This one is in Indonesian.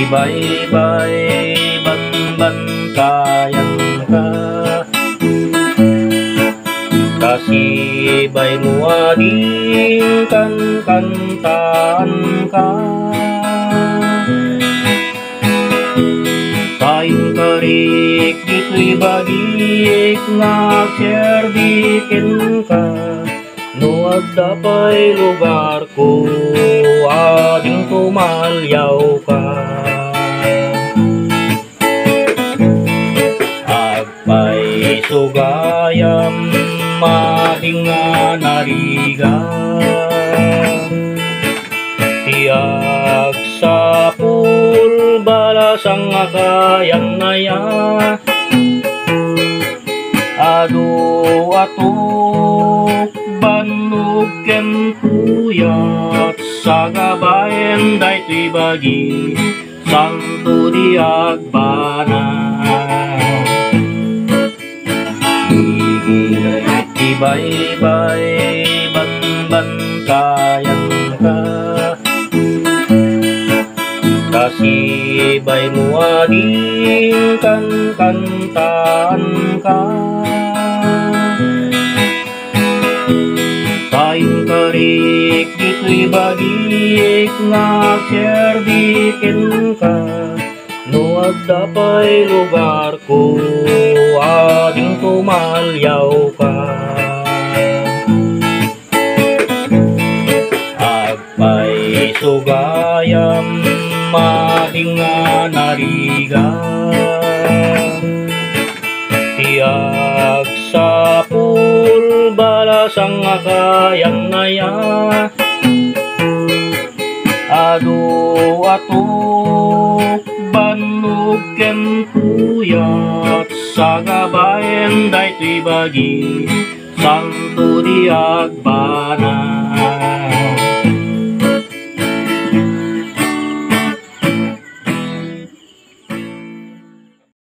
Tibay-bay banbantayan ka Kasibay mo ading kan kantaan ka Kain karik dito'y bagik nga serbikin ka No agdapay lugar ko ading tumalyaw sugayam mading nga nariga. Tiyak sa pul balasang akayang naya Adu atuk banug ken puyat sa gabayan day bagi santo diag bana Ibay-bay banbantayan ka. Kasibay mo ading kan kantaan ka. Kain karik dito'y bagik nga serbikin ka. No agdapay lugar ko ading tumalyaw ka Agpay sugayam mading nga nariga Tiyak sa pul balasang akayang naya. Adu atuk banug ken puyat sa gabayan day bagi. Santo diag bana